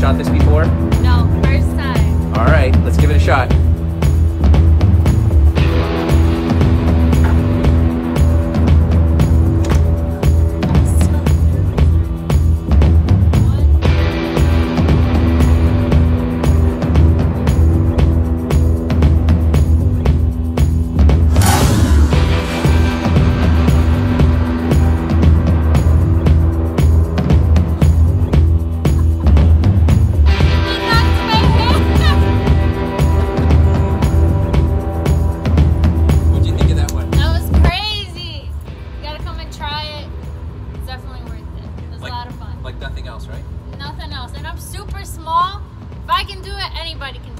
shot this before. nothing else, right? Nothing else. And I'm super small. If I can do it, anybody can do it.